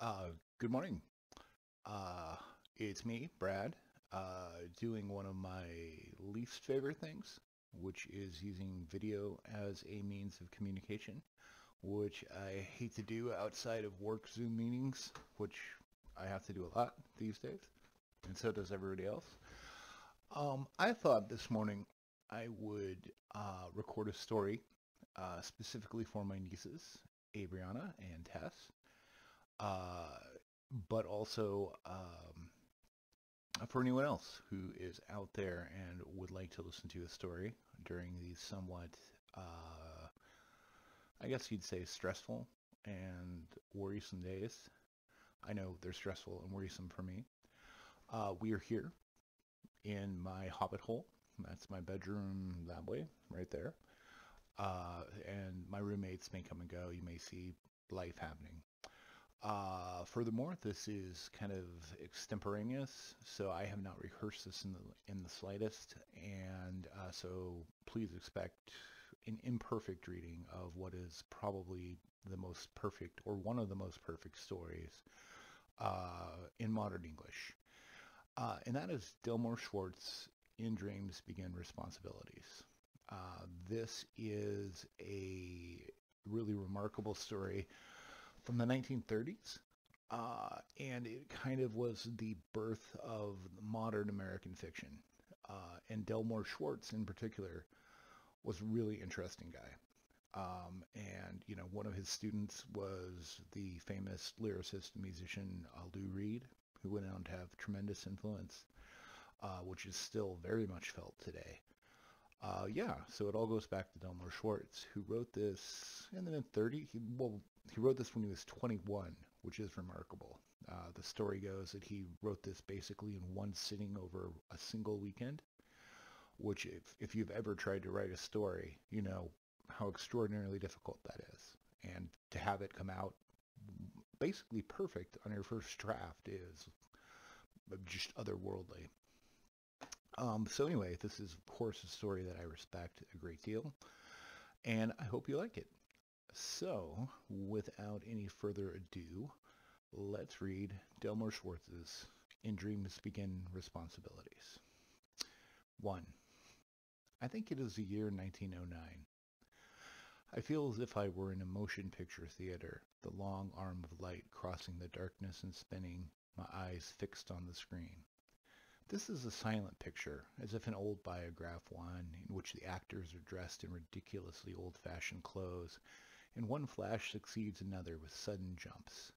Uh, good morning. Uh, it's me, Brad, uh, doing one of my least favorite things, which is using video as a means of communication, which I hate to do outside of work Zoom meetings, which I have to do a lot these days, and so does everybody else. Um, I thought this morning I would uh, record a story uh, specifically for my nieces, Abriana and Tess, uh, but also um, for anyone else who is out there and would like to listen to a story during these somewhat, uh, I guess you'd say, stressful and worrisome days. I know they're stressful and worrisome for me. Uh, we are here in my hobbit hole. That's my bedroom that way, right there. Uh, and my roommates may come and go. You may see life happening. Uh, furthermore, this is kind of extemporaneous, so I have not rehearsed this in the in the slightest, and uh, so please expect an imperfect reading of what is probably the most perfect or one of the most perfect stories uh, in modern English, uh, and that is Delmore Schwartz in Dreams Begin Responsibilities. Uh, this is a really remarkable story from the 1930s. Uh, and it kind of was the birth of modern American fiction. Uh, and Delmore Schwartz, in particular, was a really interesting guy. Um, and, you know, one of his students was the famous lyricist and musician uh, Lou Reed, who went on to have tremendous influence, uh, which is still very much felt today. Uh, yeah, so it all goes back to Delmore Schwartz, who wrote this in the mid 30s. Well, he wrote this when he was 21, which is remarkable. Uh, the story goes that he wrote this basically in one sitting over a single weekend, which if, if you've ever tried to write a story, you know how extraordinarily difficult that is. And to have it come out basically perfect on your first draft is just otherworldly. Um, so anyway, this is of course a story that I respect a great deal, and I hope you like it. So, without any further ado, let's read Delmore Schwartz's In Dreams Begin Responsibilities. 1. I think it is the year 1909. I feel as if I were in a motion picture theater, the long arm of light crossing the darkness and spinning, my eyes fixed on the screen. This is a silent picture, as if an old biograph one, in which the actors are dressed in ridiculously old-fashioned clothes, and one flash succeeds another with sudden jumps.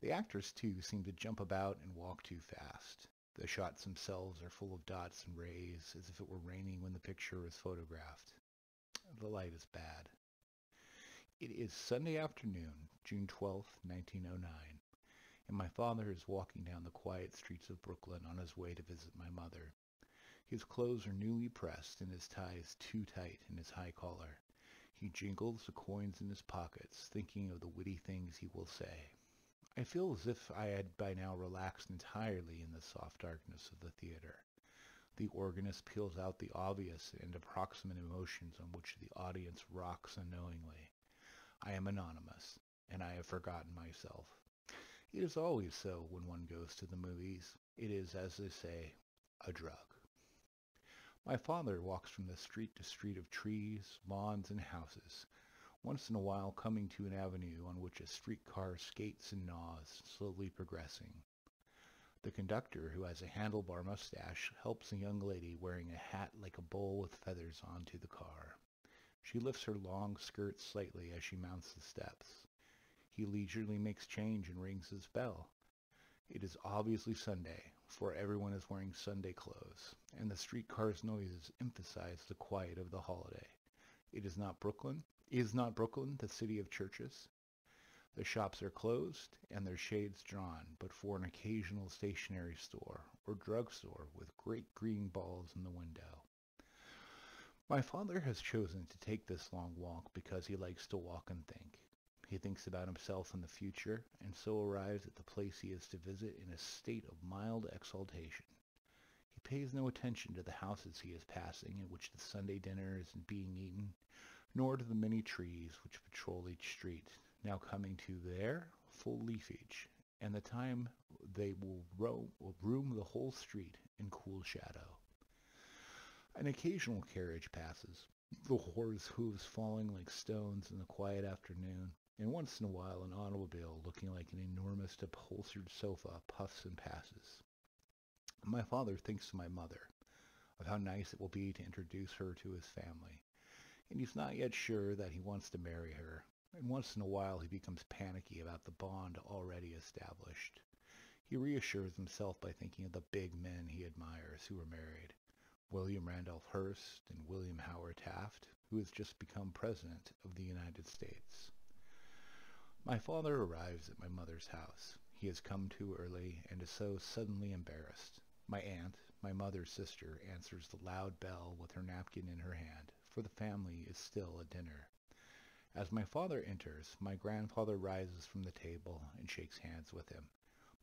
The actors, too, seem to jump about and walk too fast. The shots themselves are full of dots and rays, as if it were raining when the picture was photographed. The light is bad. It is Sunday afternoon, June 12, 1909 and my father is walking down the quiet streets of Brooklyn on his way to visit my mother. His clothes are newly pressed and his tie is too tight in his high collar. He jingles the coins in his pockets, thinking of the witty things he will say. I feel as if I had by now relaxed entirely in the soft darkness of the theater. The organist peals out the obvious and approximate emotions on which the audience rocks unknowingly. I am anonymous, and I have forgotten myself. It is always so when one goes to the movies. It is, as they say, a drug. My father walks from the street to street of trees, lawns, and houses, once in a while coming to an avenue on which a streetcar skates and gnaws, slowly progressing. The conductor, who has a handlebar mustache, helps a young lady wearing a hat like a bowl with feathers onto the car. She lifts her long skirt slightly as she mounts the steps. He leisurely makes change and rings his bell. It is obviously Sunday, for everyone is wearing Sunday clothes, and the streetcar's noises emphasize the quiet of the holiday. It is not Brooklyn. Is not Brooklyn the city of churches? The shops are closed and their shades drawn, but for an occasional stationery store or drugstore with great green balls in the window. My father has chosen to take this long walk because he likes to walk and think. He thinks about himself in the future, and so arrives at the place he is to visit in a state of mild exaltation. He pays no attention to the houses he is passing in which the Sunday dinner is being eaten, nor to the many trees which patrol each street, now coming to their full leafage, and the time they will, roam, will room the whole street in cool shadow. An occasional carriage passes, the horse hooves falling like stones in the quiet afternoon, and once in a while an automobile looking like an enormous upholstered sofa puffs and passes. My father thinks of my mother, of how nice it will be to introduce her to his family, and he's not yet sure that he wants to marry her, and once in a while he becomes panicky about the bond already established. He reassures himself by thinking of the big men he admires who were married, William Randolph Hearst and William Howard Taft, who has just become President of the United States. My father arrives at my mother's house. He has come too early and is so suddenly embarrassed. My aunt, my mother's sister, answers the loud bell with her napkin in her hand, for the family is still at dinner. As my father enters, my grandfather rises from the table and shakes hands with him.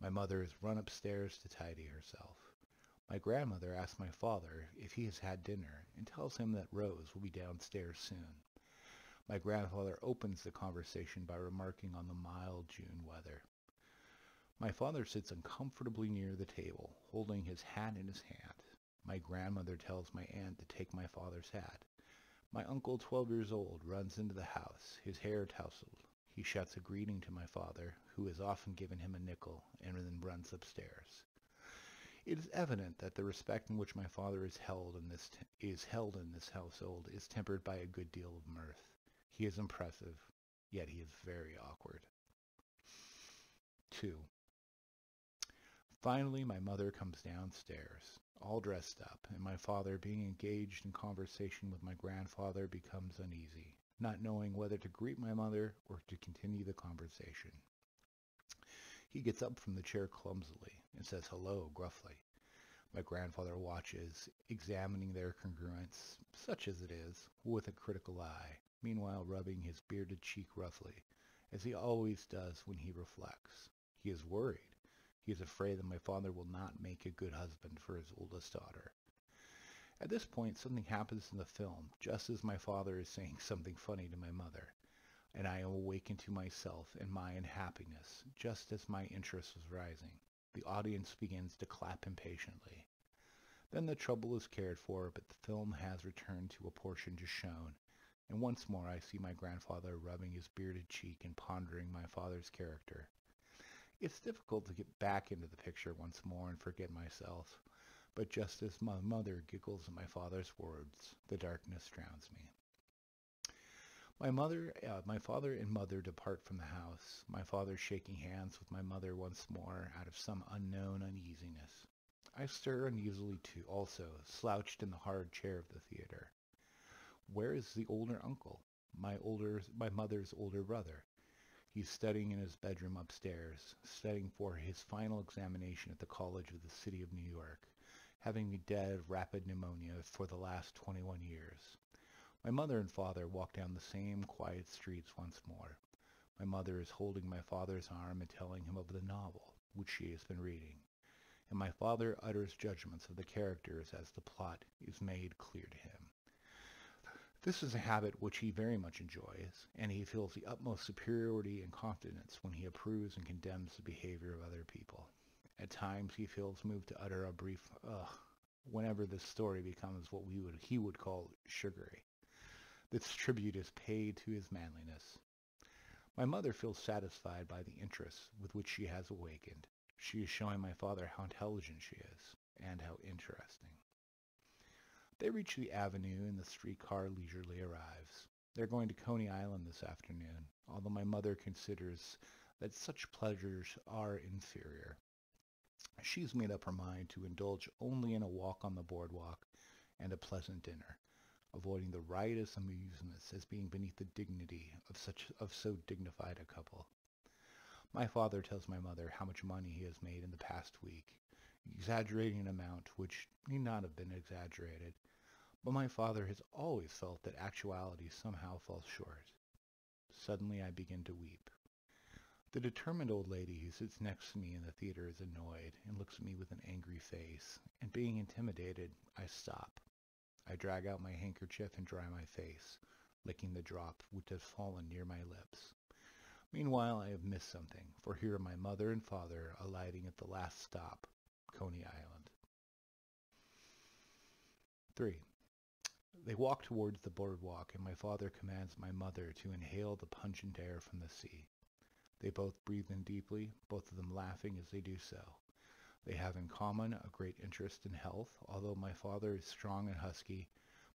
My mother has run upstairs to tidy herself. My grandmother asks my father if he has had dinner and tells him that Rose will be downstairs soon. My grandfather opens the conversation by remarking on the mild June weather. My father sits uncomfortably near the table, holding his hat in his hand. My grandmother tells my aunt to take my father's hat. My uncle, 12 years old, runs into the house, his hair tousled. He shouts a greeting to my father, who has often given him a nickel, and then runs upstairs. It is evident that the respect in which my father is held in this is held in this household is tempered by a good deal of mirth. He is impressive, yet he is very awkward. 2. Finally, my mother comes downstairs, all dressed up, and my father, being engaged in conversation with my grandfather, becomes uneasy, not knowing whether to greet my mother or to continue the conversation. He gets up from the chair clumsily and says hello gruffly. My grandfather watches, examining their congruence, such as it is, with a critical eye, meanwhile rubbing his bearded cheek roughly, as he always does when he reflects. He is worried. He is afraid that my father will not make a good husband for his oldest daughter. At this point, something happens in the film, just as my father is saying something funny to my mother, and I am awakened to myself and my unhappiness, just as my interest was rising. The audience begins to clap impatiently. Then the trouble is cared for, but the film has returned to a portion just shown, and once more I see my grandfather rubbing his bearded cheek and pondering my father's character. It's difficult to get back into the picture once more and forget myself, but just as my mother giggles at my father's words, the darkness drowns me. My mother, uh, my father and mother depart from the house, my father shaking hands with my mother once more out of some unknown uneasiness. I stir uneasily too, also, slouched in the hard chair of the theater. Where is the older uncle, my older, my mother's older brother? He's studying in his bedroom upstairs, studying for his final examination at the College of the City of New York, having been dead of rapid pneumonia for the last 21 years. My mother and father walk down the same quiet streets once more. My mother is holding my father's arm and telling him of the novel, which she has been reading. And my father utters judgments of the characters as the plot is made clear to him. This is a habit which he very much enjoys, and he feels the utmost superiority and confidence when he approves and condemns the behavior of other people. At times he feels moved to utter a brief ugh whenever this story becomes what we would he would call sugary. This tribute is paid to his manliness. My mother feels satisfied by the interest with which she has awakened. She is showing my father how intelligent she is, and how interesting. They reach the avenue and the streetcar leisurely arrives. They're going to Coney Island this afternoon, although my mother considers that such pleasures are inferior. She's made up her mind to indulge only in a walk on the boardwalk and a pleasant dinner avoiding the riotous amusements as being beneath the dignity of such of so dignified a couple. My father tells my mother how much money he has made in the past week, exaggerating an amount which need not have been exaggerated, but my father has always felt that actuality somehow falls short. Suddenly I begin to weep. The determined old lady who sits next to me in the theater is annoyed and looks at me with an angry face, and being intimidated, I stop. I drag out my handkerchief and dry my face, licking the drop which has fallen near my lips. Meanwhile, I have missed something, for here are my mother and father alighting at the last stop, Coney Island. 3. They walk towards the boardwalk, and my father commands my mother to inhale the pungent air from the sea. They both breathe in deeply, both of them laughing as they do so. They have in common a great interest in health, although my father is strong and husky,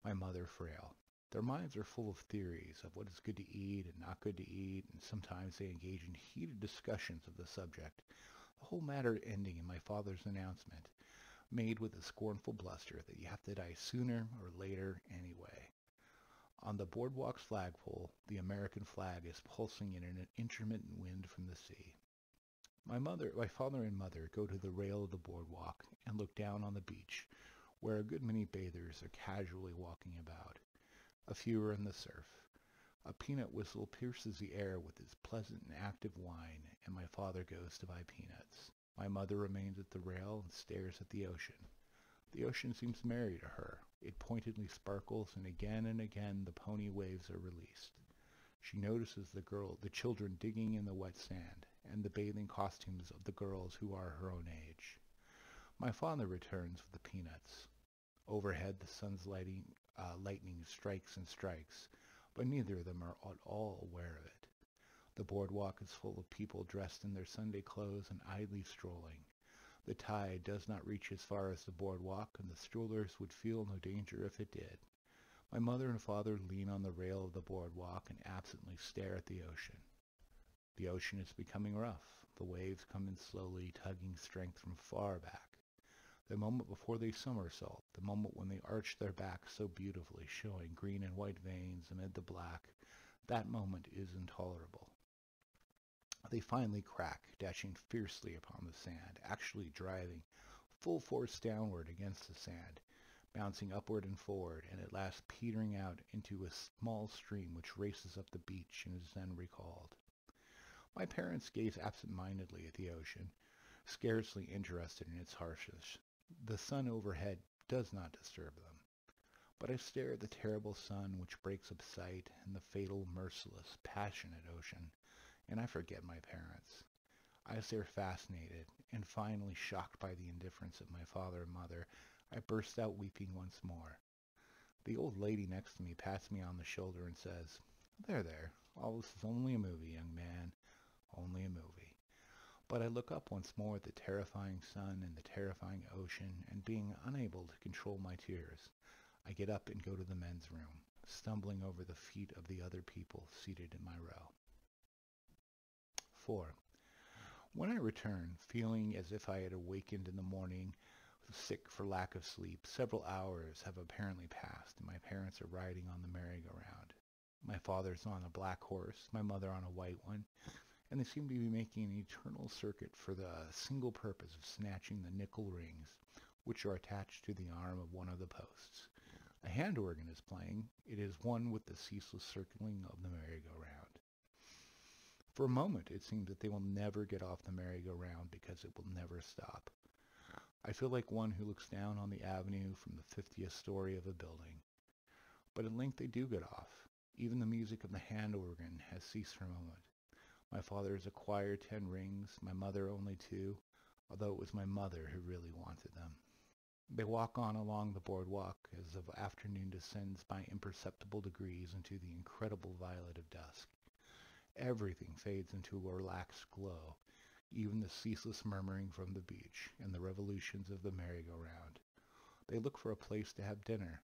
my mother frail. Their minds are full of theories of what is good to eat and not good to eat, and sometimes they engage in heated discussions of the subject, the whole matter ending in my father's announcement, made with a scornful bluster that you have to die sooner or later anyway. On the boardwalk's flagpole, the American flag is pulsing in an intermittent wind from the sea. My mother, my father and mother go to the rail of the boardwalk and look down on the beach, where a good many bathers are casually walking about. A few are in the surf. A peanut whistle pierces the air with its pleasant and active whine, and my father goes to buy peanuts. My mother remains at the rail and stares at the ocean. The ocean seems merry to her. It pointedly sparkles, and again and again the pony waves are released. She notices the girl, the children digging in the wet sand, and the bathing costumes of the girls who are her own age. My father returns with the peanuts. Overhead, the sun's lighting, uh, lightning strikes and strikes, but neither of them are at all aware of it. The boardwalk is full of people dressed in their Sunday clothes and idly strolling. The tide does not reach as far as the boardwalk, and the strollers would feel no danger if it did. My mother and father lean on the rail of the boardwalk and absently stare at the ocean. The ocean is becoming rough. The waves come in slowly, tugging strength from far back. The moment before they somersault, the moment when they arch their backs so beautifully, showing green and white veins amid the black, that moment is intolerable. They finally crack, dashing fiercely upon the sand, actually driving full force downward against the sand, bouncing upward and forward, and at last petering out into a small stream which races up the beach and is then recalled. My parents gaze absent-mindedly at the ocean, scarcely interested in its harshness. The sun overhead does not disturb them. But I stare at the terrible sun which breaks up sight and the fatal, merciless, passionate ocean, and I forget my parents. I stare fascinated, and finally shocked by the indifference of my father and mother, I burst out weeping once more. The old lady next to me pats me on the shoulder and says, There, there, all this is only a movie, young man, only a movie. But I look up once more at the terrifying sun and the terrifying ocean, and being unable to control my tears, I get up and go to the men's room, stumbling over the feet of the other people seated in my row. 4. When I return, feeling as if I had awakened in the morning, sick for lack of sleep, several hours have apparently passed, and my parents are riding on the merry-go-round. My father's on a black horse, my mother on a white one, and they seem to be making an eternal circuit for the single purpose of snatching the nickel rings, which are attached to the arm of one of the posts. A hand organ is playing. It is one with the ceaseless circling of the merry-go-round. For a moment, it seems that they will never get off the merry-go-round because it will never stop. I feel like one who looks down on the avenue from the 50th story of a building. But at length they do get off. Even the music of the hand organ has ceased for a moment. My father has acquired ten rings, my mother only two, although it was my mother who really wanted them. They walk on along the boardwalk as the afternoon descends by imperceptible degrees into the incredible violet of dusk. Everything fades into a relaxed glow, even the ceaseless murmuring from the beach and the revolutions of the merry-go-round. They look for a place to have dinner.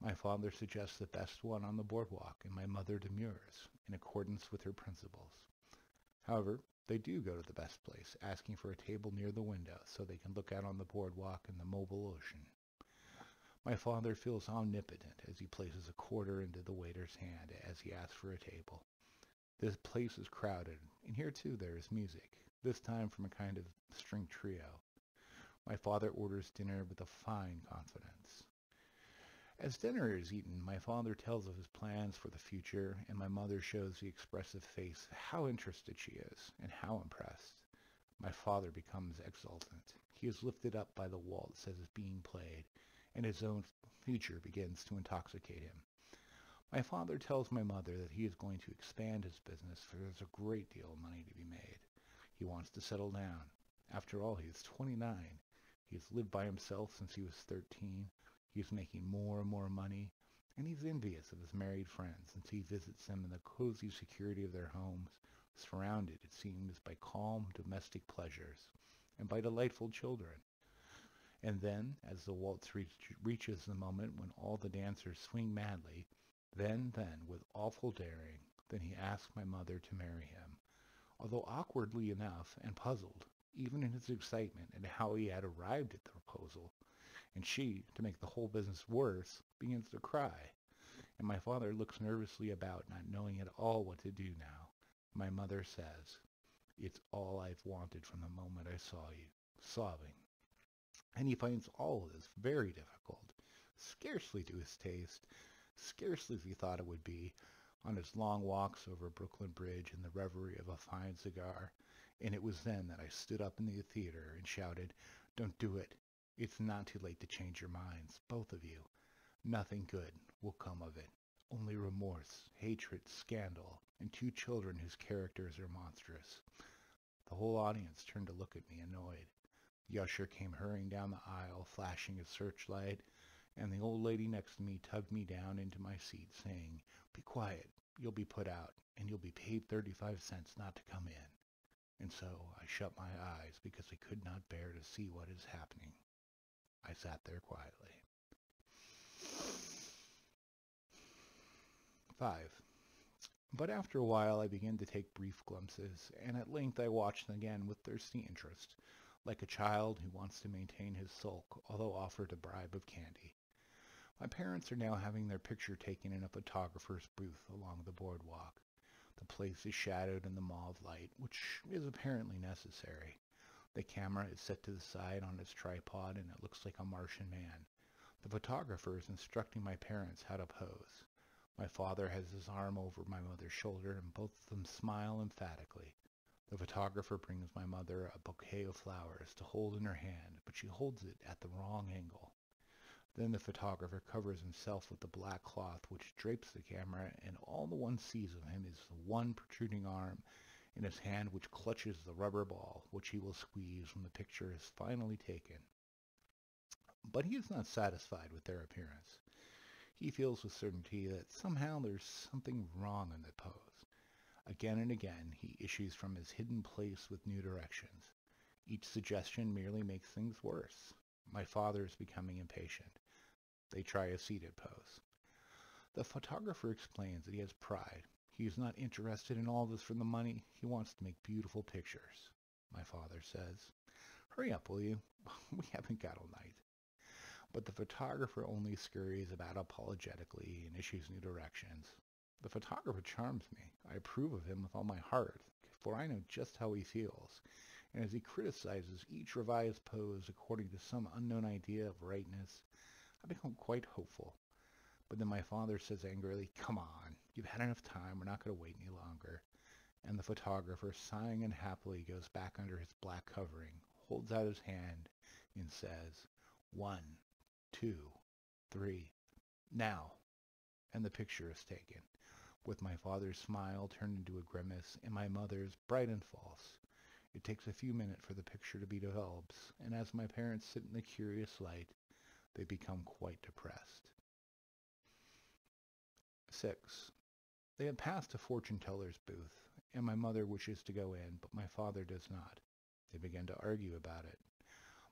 My father suggests the best one on the boardwalk, and my mother demurs, in accordance with her principles. However, they do go to the best place, asking for a table near the window so they can look out on the boardwalk and the mobile ocean. My father feels omnipotent as he places a quarter into the waiter's hand as he asks for a table. This place is crowded, and here too there is music, this time from a kind of string trio. My father orders dinner with a fine confidence. As dinner is eaten, my father tells of his plans for the future, and my mother shows the expressive face how interested she is, and how impressed. My father becomes exultant. He is lifted up by the waltz as is being played, and his own future begins to intoxicate him. My father tells my mother that he is going to expand his business for there's a great deal of money to be made. He wants to settle down. After all, he is 29. He has lived by himself since he was 13. He is making more and more money, and he's envious of his married friends since he visits them in the cozy security of their homes, surrounded, it seems, by calm domestic pleasures and by delightful children. And then, as the waltz reach, reaches the moment when all the dancers swing madly, then, then, with awful daring, then he asks my mother to marry him, although awkwardly enough and puzzled, even in his excitement at how he had arrived at the proposal. And she, to make the whole business worse, begins to cry. And my father looks nervously about, not knowing at all what to do now. My mother says, It's all I've wanted from the moment I saw you, sobbing. And he finds all this very difficult, scarcely to his taste, scarcely as he thought it would be, on his long walks over Brooklyn Bridge in the reverie of a fine cigar. And it was then that I stood up in the theater and shouted, Don't do it. It's not too late to change your minds, both of you. Nothing good will come of it. Only remorse, hatred, scandal, and two children whose characters are monstrous. The whole audience turned to look at me annoyed. The usher came hurrying down the aisle, flashing his searchlight, and the old lady next to me tugged me down into my seat, saying, Be quiet, you'll be put out, and you'll be paid 35 cents not to come in. And so I shut my eyes because I could not bear to see what is happening. I sat there quietly. 5. But after a while I began to take brief glimpses, and at length I watched again with thirsty interest, like a child who wants to maintain his sulk, although offered a bribe of candy. My parents are now having their picture taken in a photographer's booth along the boardwalk. The place is shadowed in the mauve light, which is apparently necessary. The camera is set to the side on its tripod and it looks like a Martian man. The photographer is instructing my parents how to pose. My father has his arm over my mother's shoulder and both of them smile emphatically. The photographer brings my mother a bouquet of flowers to hold in her hand, but she holds it at the wrong angle. Then the photographer covers himself with the black cloth which drapes the camera, and all the one sees of him is the one protruding arm in his hand which clutches the rubber ball which he will squeeze when the picture is finally taken. But he is not satisfied with their appearance. He feels with certainty that somehow there's something wrong in the pose. Again and again he issues from his hidden place with new directions. Each suggestion merely makes things worse. My father is becoming impatient. They try a seated pose. The photographer explains that he has pride. He is not interested in all this for the money. He wants to make beautiful pictures. My father says, Hurry up, will you? We haven't got all night. But the photographer only scurries about apologetically and issues new directions. The photographer charms me. I approve of him with all my heart, for I know just how he feels. And as he criticizes each revised pose according to some unknown idea of rightness, I become quite hopeful. But then my father says angrily, Come on, you've had enough time, we're not going to wait any longer. And the photographer, sighing unhappily, goes back under his black covering, holds out his hand, and says, One, two, three, now. And the picture is taken with my father's smile turned into a grimace and my mother's bright and false. It takes a few minutes for the picture to be developed, and as my parents sit in the curious light, they become quite depressed. 6. They have passed a fortune teller's booth, and my mother wishes to go in, but my father does not. They begin to argue about it.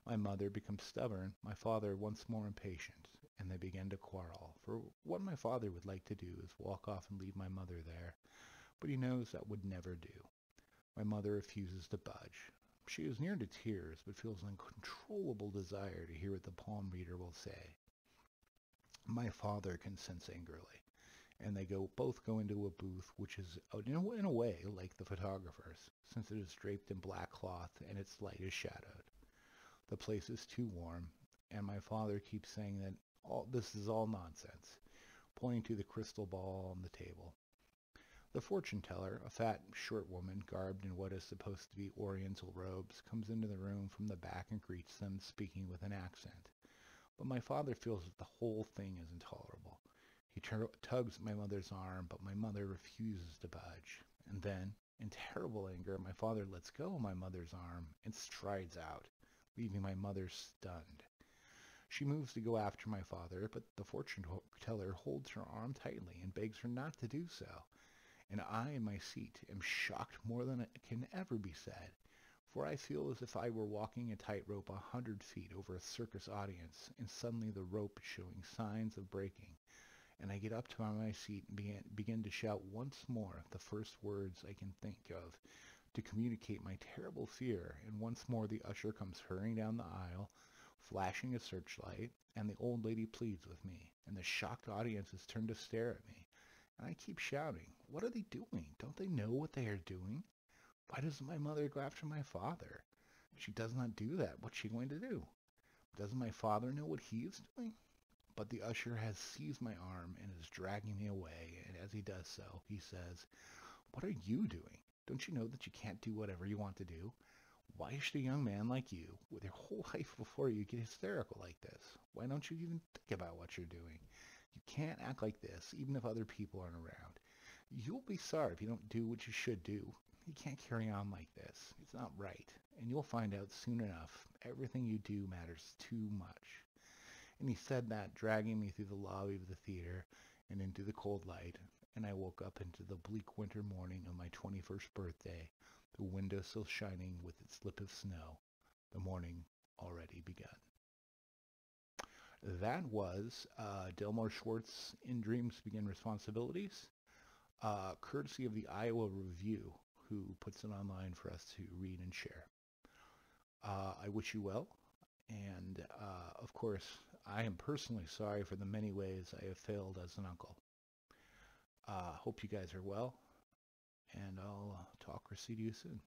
My mother becomes stubborn, my father once more impatient and they begin to quarrel. For what my father would like to do is walk off and leave my mother there, but he knows that would never do. My mother refuses to budge. She is near to tears, but feels an uncontrollable desire to hear what the palm reader will say. My father consents angrily, and they go both go into a booth which is uh, in a, in a way like the photographer's, since it is draped in black cloth and its light is shadowed. The place is too warm, and my father keeps saying that all, this is all nonsense, pointing to the crystal ball on the table. The fortune teller, a fat, short woman garbed in what is supposed to be oriental robes, comes into the room from the back and greets them, speaking with an accent. But my father feels that the whole thing is intolerable. He tugs at my mother's arm, but my mother refuses to budge. And then, in terrible anger, my father lets go of my mother's arm and strides out, leaving my mother stunned. She moves to go after my father, but the fortune teller holds her arm tightly and begs her not to do so. And I, in my seat, am shocked more than it can ever be said, for I feel as if I were walking a tightrope a hundred feet over a circus audience, and suddenly the rope showing signs of breaking, and I get up to my seat and begin, begin to shout once more the first words I can think of to communicate my terrible fear, and once more the usher comes hurrying down the aisle, flashing a searchlight, and the old lady pleads with me, and the shocked audience is turned to stare at me. I keep shouting, what are they doing? Don't they know what they are doing? Why doesn't my mother go after my father? She does not do that. What's she going to do? Doesn't my father know what he is doing? But the usher has seized my arm and is dragging me away, and as he does so, he says, What are you doing? Don't you know that you can't do whatever you want to do? Why should a young man like you, with your whole life before you, get hysterical like this? Why don't you even think about what you're doing? You can't act like this, even if other people aren't around. You'll be sorry if you don't do what you should do. You can't carry on like this. It's not right. And you'll find out soon enough everything you do matters too much. And he said that, dragging me through the lobby of the theater and into the cold light, and I woke up into the bleak winter morning of my 21st birthday, the window still shining with its lip of snow, the morning already begun. That was uh, Schwartz in Dreams Begin Responsibilities, uh, courtesy of the Iowa Review, who puts it online for us to read and share. Uh, I wish you well, and uh, of course, I am personally sorry for the many ways I have failed as an uncle. Uh, hope you guys are well, and I'll talk or see you soon.